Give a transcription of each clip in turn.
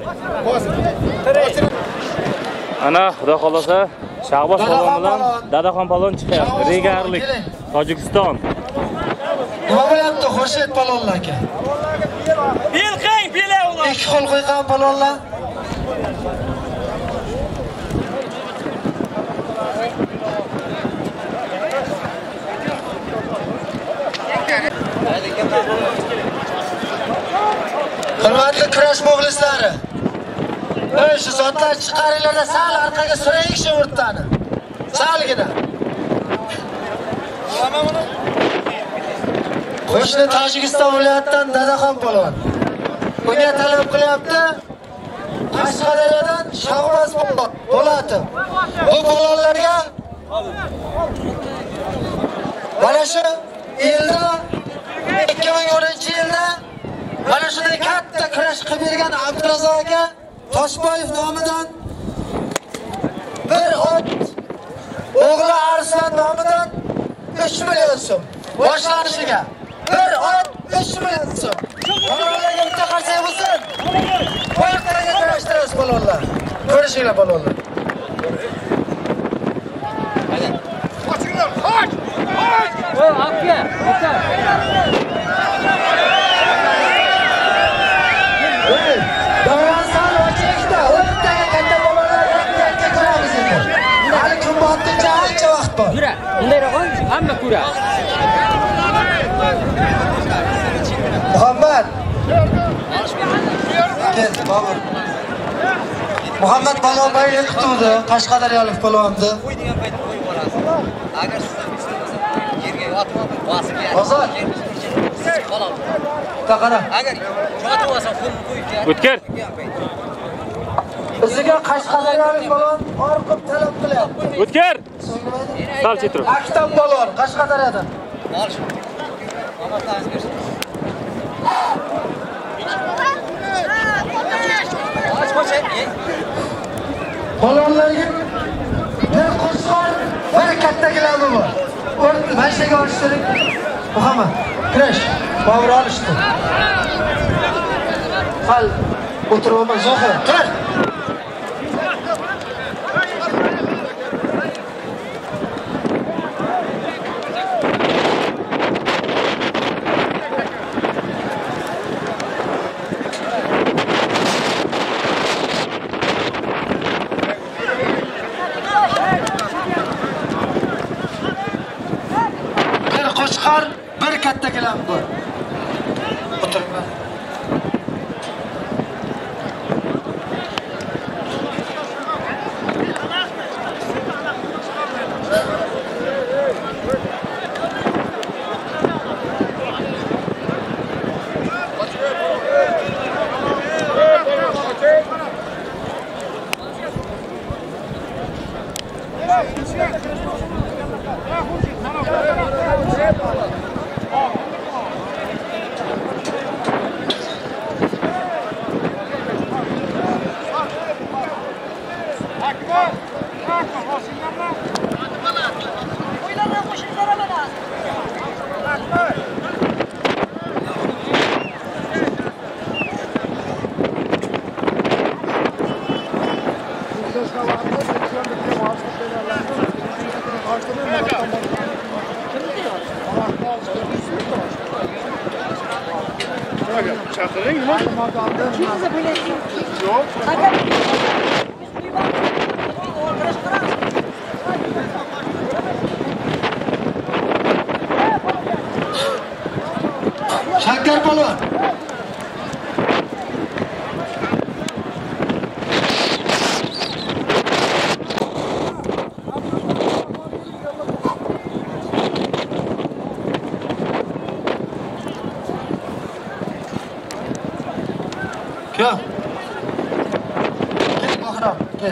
Charchamaydi. Ana xudo xohlasa Shahboz polvon bilan Dadaxon polvon chiqyapti. Regarlik. Tojikiston. nima bo'lyapti xurshid palonlar aka Bil qing, bil ular. ikki qo'l qo'ygan palonlar hurmatli kurash muxlislari shu zotlar chiqaringlarda sal orqaga suraylik shu o'rtani salgina. Qo'shni tojikiston viloyatidan dadaxon polvon. Bunga talab qilyapti. Qashqadaryodan shahboz po'latov. Bu polvonlarga mana shu yilda ikki ming o'ninchi yilda mana shunday katta kurash qilib bergan abdurazzoq aka toshboyev nomidan bir ot o'g'li arslon nomidan uch million so'm. Boshlanishiga bir ot uch million so'm. Palonlarga bitta qarsak bo'lsin. Oyoqlariga kurashtiramiz palonlar ko'rishinglar palonlar Qochinglar, qoch! davron botguncha ancha vaqt bor Yura, bundayroq hamma ko'ra. muhammad kel bobur muhammad palvon bayni kutuvdi qashqadaryolik palvonni Qo'ydigan payt qo'yib olasiz. Agar sizdan bo'lsa yerga yotib bosib Ozod. Qara Agar yotib olsa qo'lni qo'yib O'tkir. Bizga qashqadaryolik palvon orqib talab qilyapti O'tkir. Sal chetroq. aktam palvon qashqadaryodan. Balonlarga bir qo'shqor, bir katta gilabi bor. O'rni mashinaga olishtiring. Muhammad, kirash. Bobur olishdi. Qal o'tiraman Zohir. Tur.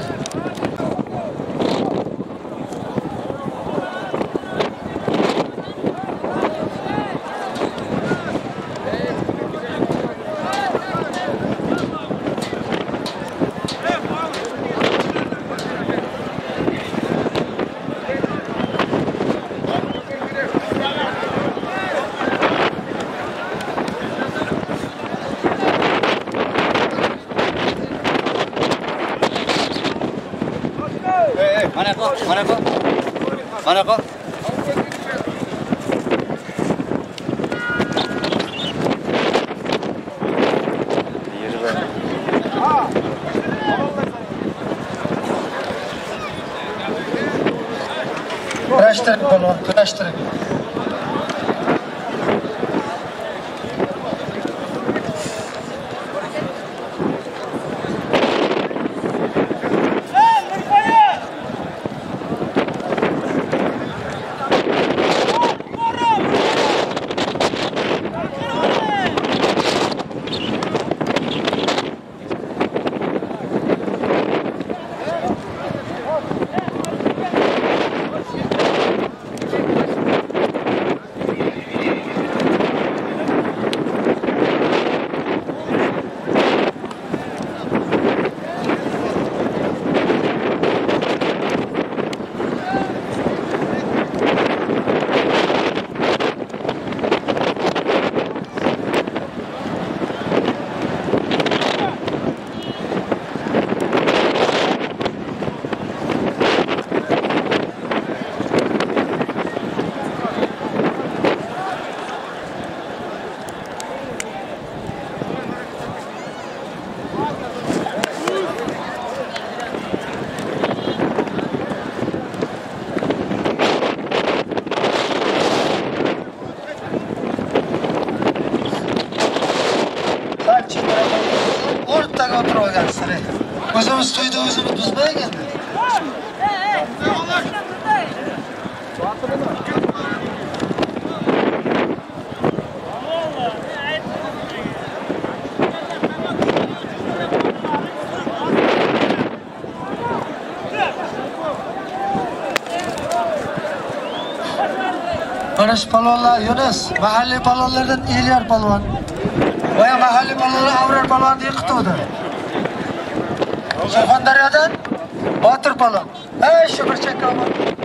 Kim? Kel Bahrom, kel. Qanaqa? Kurashtiring polvon kurashtiring o'rtaga o'tirib olgan sirayt o'zimiz to'yda o'zimiz buzmagan mana shu palvonlar yunus mahalliy palvonlardan elyor palvon boya mahalliy palvonlar avror palvon deb qutuvdi surxondaryodan botir palvon ey shu bir chakka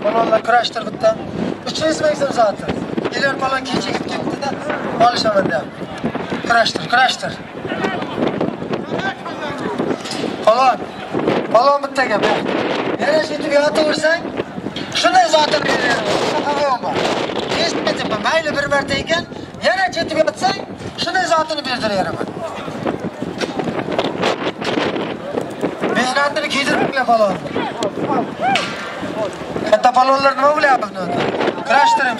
palvonlar kurashtir bitta uch yuz ming so'm zoti elyor palvon kechikib ketdida olishaman deyapti kurashtir kurashtir palvon palvon bitta gap yana shu yerga yotaversang shunday zotini beraveradi shunaqa bor eshitmayapman mayli bir marta ekan yana ketib yotsang shunday zotini berdiraveraman mehnatini kiydiribman palon. Katta palonlar nima bo'lyapti buni kurashtiring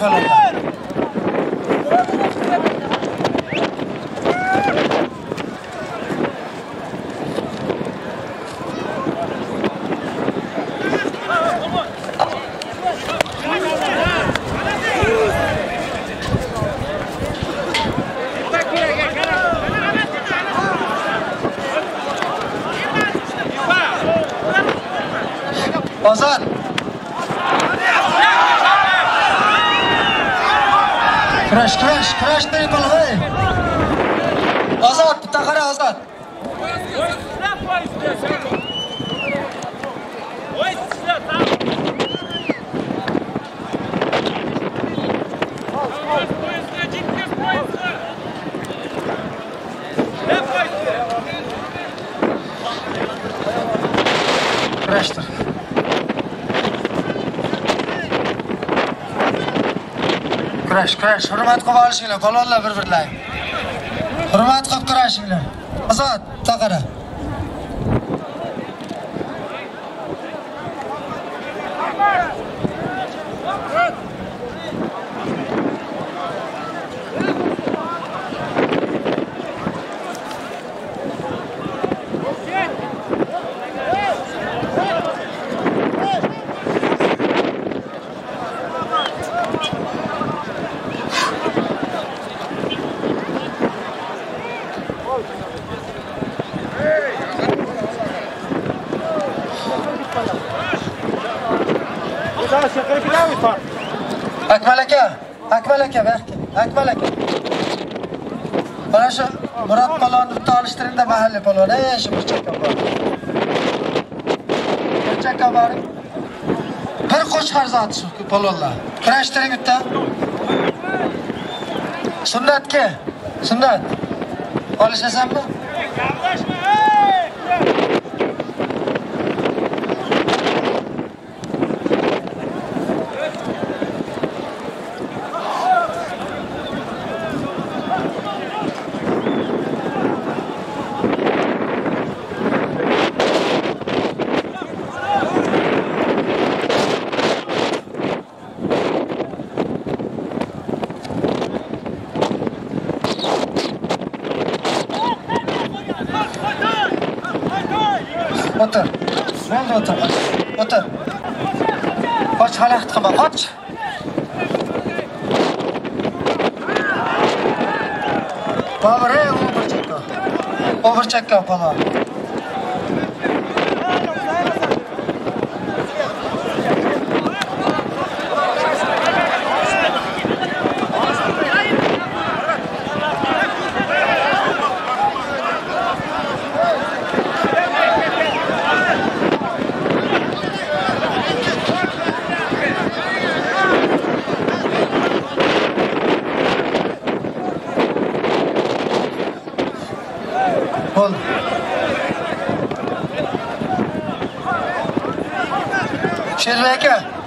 palonlar ozod kurash kurash kurash bering palon ozod bitta qara ozod kurashtir kurash kurash hurmat qilib olishinglar palonlar bir birlaringni hurmat qilib kurashinglar. Ozod taqara akmal aka mana shu murod palonni bitta olishtiringda mahalliy palvon ey shu burchakka bor burchakka boring bir qo'chqor zoti shu palvonlar kurashtiring bitta sunnatga sunnat olishasanmi Gerçekten konu.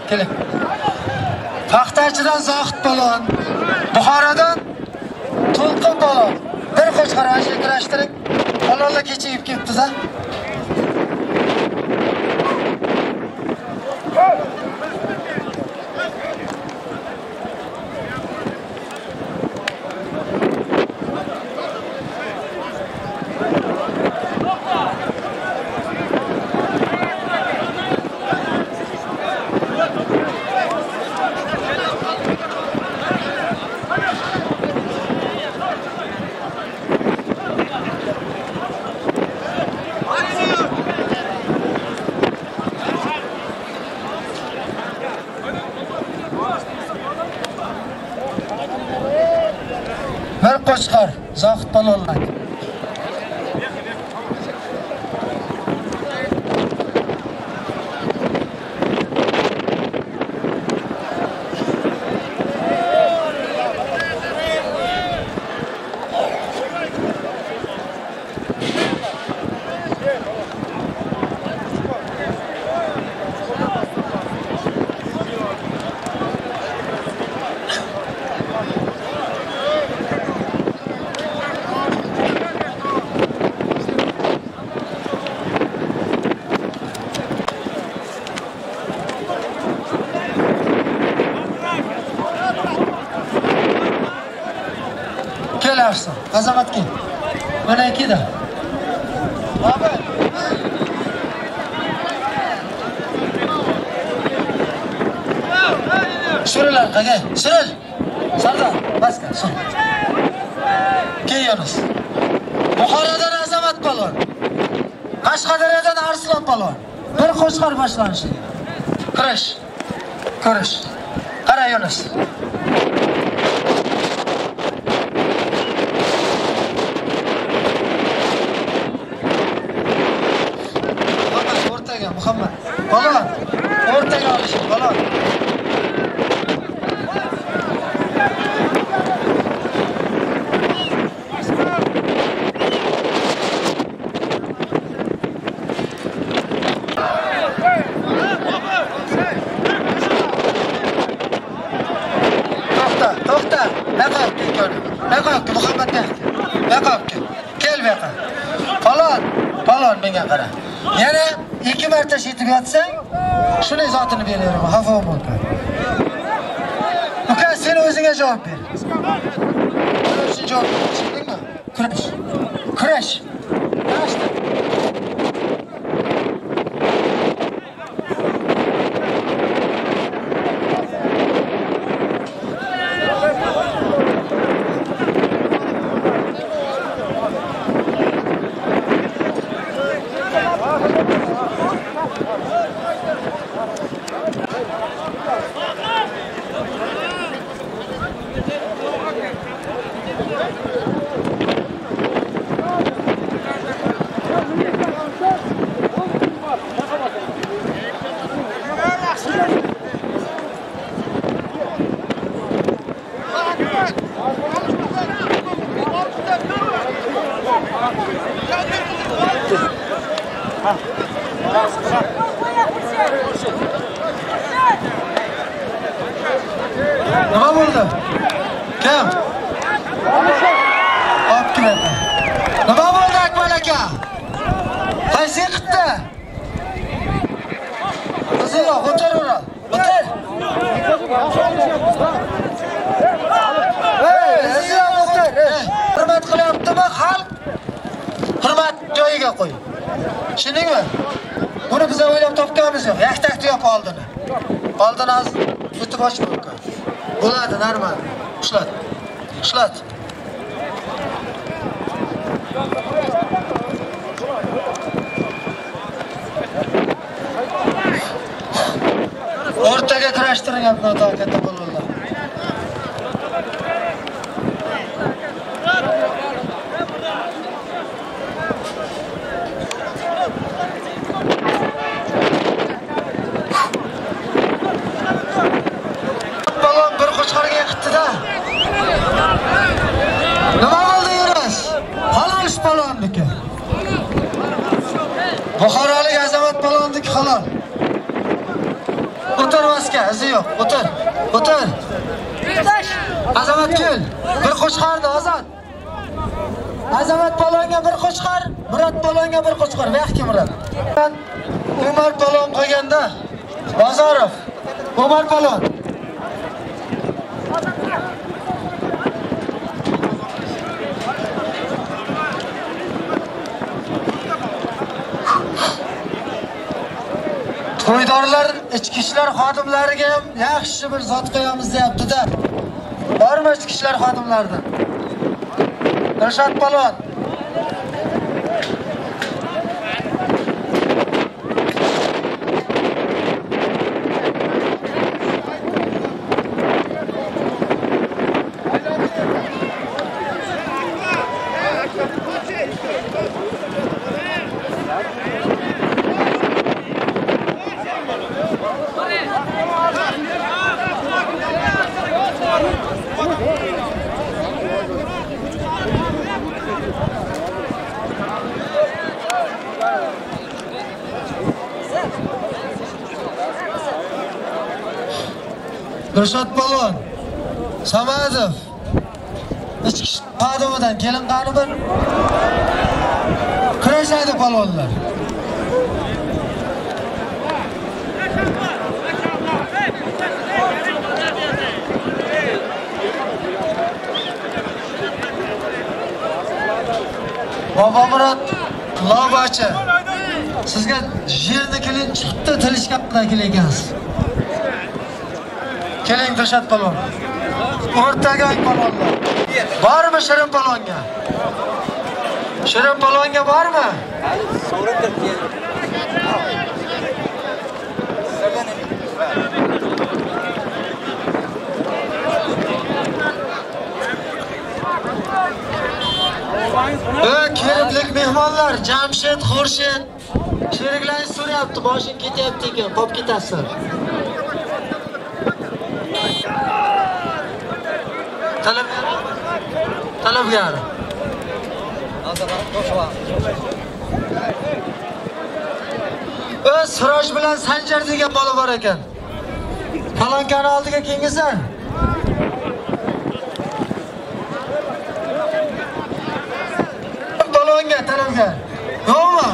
kelin paxtachidan zohid polon buxorodan to'lqin polon bir qo'shqaroni cheklashtirib polonlar kechigib ketdida qarash qarash taxtiga qo'y tushundingmi? Buni biz o'ylab topganimiz yo'q. Yak taxtiga yop oldini. Oldini hozir yutib ochish mumkin. Bo'ladi normal. Ushlat ushlat o'rtaga kurashtiring abnoto aka Vasga, izi yo'q. O'tir. O'tir. Azamat kel. Bir qo'chqordi Azat. Azamat balonga bir qo'chqor, Murod balonga bir qo'chqor. Vaqtga Murod. Umar balon qo'yganda Bozorov. Umar balon. To'ydorlar ichki ishlar xodimlariga ham yaxshi bir zot qo'yamiz deyapti-da. Bormi ichki ishlar xodimlaridan? Dilshod polvon Dilshod Polvon, Samadov. Ichki ishlar xodimidan kelin qani bir kurashadi polvonlar. Bobomurod Lobachi. Sizga yernikilik chiqdi tilishqaqdagi ekansiz. Keling Dilshod palon. O'rtaga palonlar. Bormi Shirin palonga? Shirin palonga bormi? Ey keraklik mehmonlar, Jamshid, Xurshid sheriklaringiz so'rayapti, boshing ketyapti ekan, qolib ketasizlar. Talab talabgar. O'z Siroj bilan Sanjar degan bola bor ekan. Palonkani oldiga kelgizar. Balonga talabgar. Yo'qmi?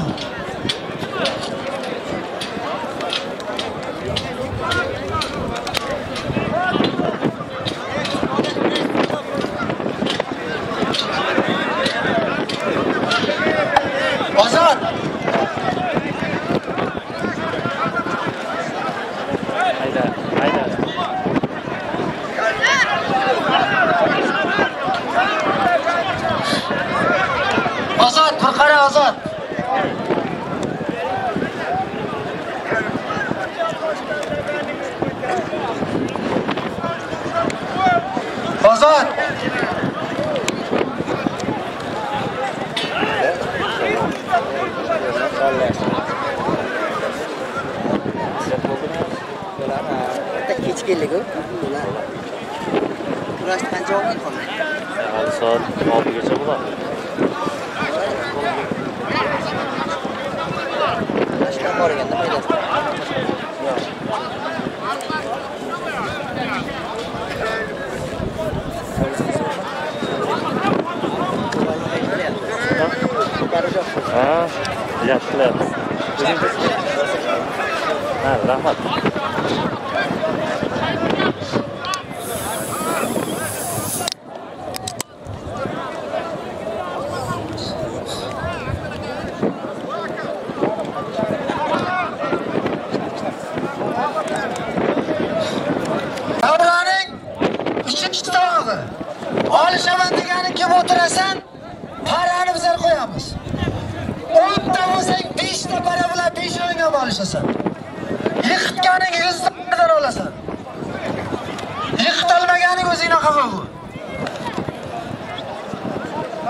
Yiqitolmaganing o'zingni xafa bu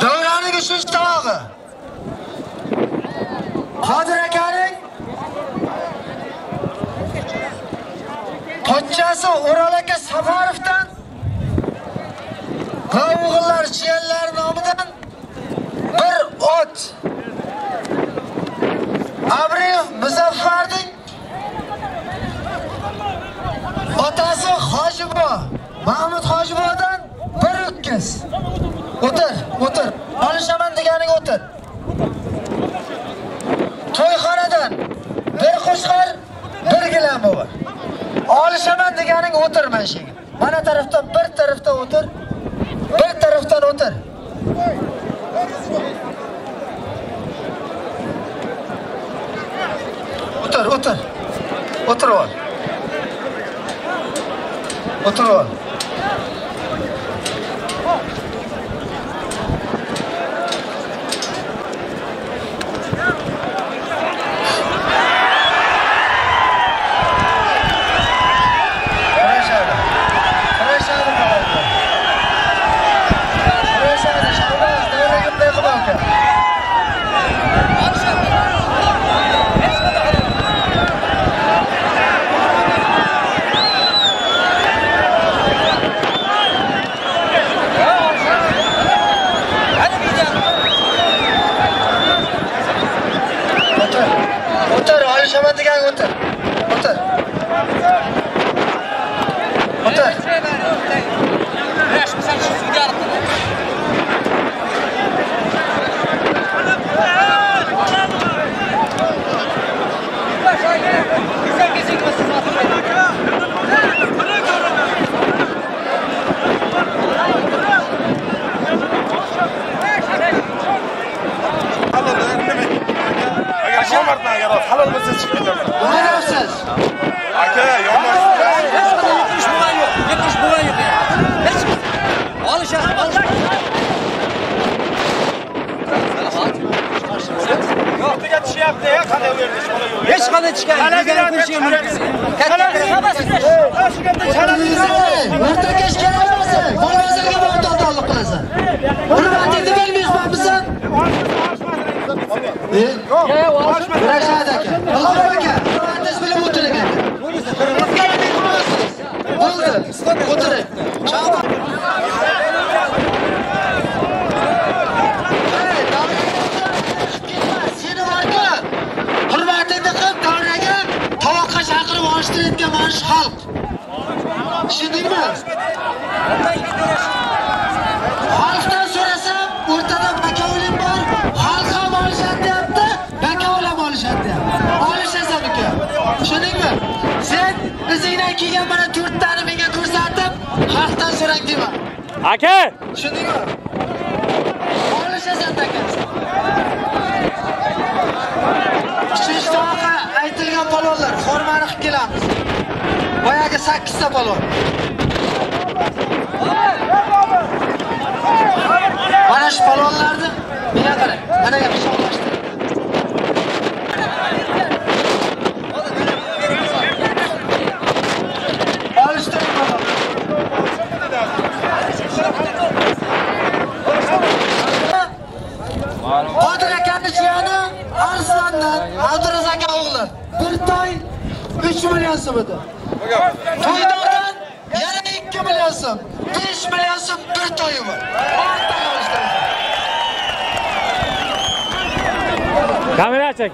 davraning uchinchi tog'i qodir akaning pochchasi o'ral aka safarovdan ve oğullar jiyanlar namıdan bir ot. Abriyev muzaffarning otası hojibo. Mahmud hojibodan bir o'tkiz o'tir o'tir. Olishaman deganing o'tir. To'yxonadan bir qo'shqor bir gilam bo'lar. olishaman deganing o'tir mana mana tarafdan bir tarafdan o'tir bir tarafdan o'tir. O'tir o'tir. O'tirib ol. O'tirib ol. Bo'ldi, o'tiring. Chaqma. Hey, davraga ketma, seni borku. Hurmatingni qilib davraga tovoqqa chaqirib olishtirayotgan mana shu xalq. Tushundingmi? Xalqdan so'rasam, o'rtada bakovlim bor. Xalq ham olishadi deyapti, bakov ham olishadi deyapti. Olishasan uka. Tushundingmi? Sen izingdan kelgan mana to'rttani aka Tushundingmi? Olishasan takan. Uchinchi to'g'ri aytilgan palonlar formani qilib kelamiz. Boyagi 8 ta palon. Mana shu palonlarni menga qarang. Mana gap hisoblashtirib. Olishtiring palon. Qodir akani jiyani Arslondan Abduraz aka o'g'li. Bir toy 3 million so'm edi. To'ydordan yana 2 million so'm. 5 million so'm bir to'yi bor. Ortaga olishtirasiz. kamera chek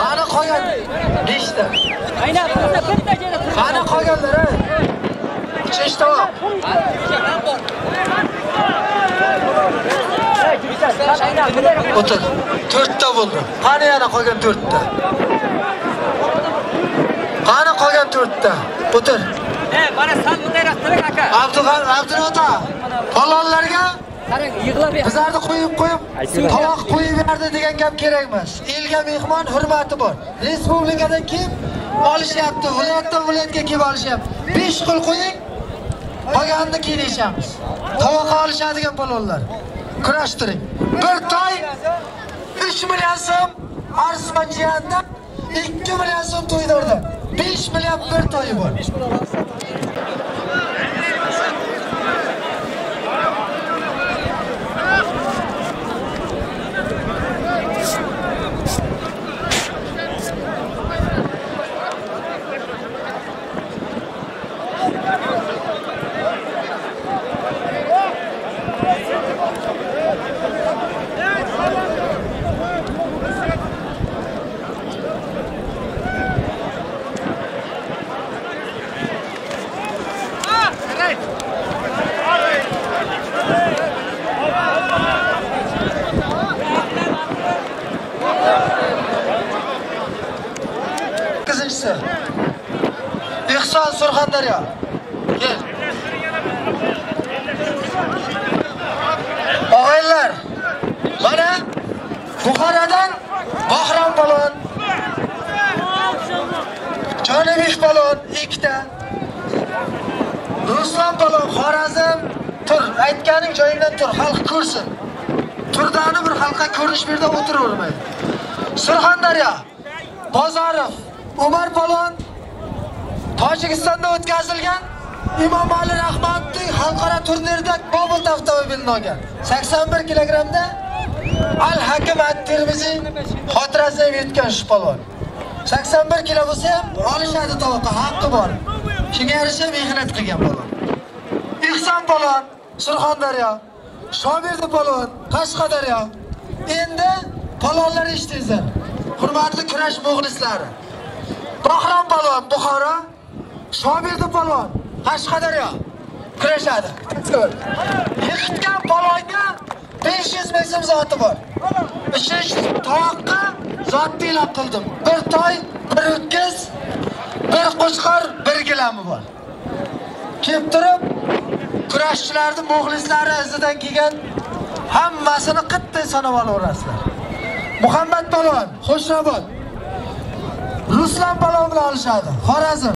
Qani qolgan 5 ta. Aynan bitta bitta joyda turib. Qani qolganlar ha? Uchinchi tovoq. O'tir. 4 ta bo'ldi. Qani yana qolgan 4 ta? Qani qolgan 4 ta? O'tir. E, mana sal bundayroq turing aka. Abdug'an Abdurota. Palonlarga Qarang, yig'lab bizlarni qo'yib qo'yib tovoq qo'yib berdi degan gap kerak emas. Elga mehmon hurmati bor. Respublikadan kim olishyapti. Viloyatdan viloyatga kelib olishyapti. 5 qo'l qo'ying. Qolganini keyin eshamiz. Tovoq olishadigan palonlar. Kurashtiring. Bir toy 3 million so'm Arsmanjiyanda 2 million so'm to'ydirdi. 5 million bir to'yi bor. Ehson Surxondaryo. Kel. Og'aylar. Mana Buxorodan Bahrom balon. Jonibek balon ikkita. Ruslan balon Xorazm tur. Aytganing joyingdan tur, xalq ko'rsin. Turdani bir xalqqa ko'rinish berdi o'tiravermaydi. Surxondaryo. Bozorov Umar Palon Tojikistonda o'tkazilgan Imomali Rahmatovning xalqaro turnirida Cobalt avtomobilini olgan. 81 kilogramda Al Hakim At-Termiziy xotirasini yutgan shu 81 kilo bo'lsa ham olishadi tovoqqa, haqqi bor. Shunga yarasha mehnat qilgan palon. Ihson palon Surxondaryo, Shomirdi palon Qashqadaryo. Endi palonlar eshitdingizlar. Hurmatli kurash muxlislari. Bahrom palon Buxoro, Shomirdi palon Qashqadaryo kurashadi. Yiqitgan palonga 500 ming so'm zoti bor. Uchinchi tovoqqa zot e'lon qildim. Bir toy, bir o'tkiz, bir qo'chqor, bir gilami bor. Kelib turib, kurashchilarning muxlislari izidan kelgan hammasini qitday sanab olaverasizlar. Muhammad Palon, Xo'shrabot. Ruslan Palon bilan olishadi. Xorazm.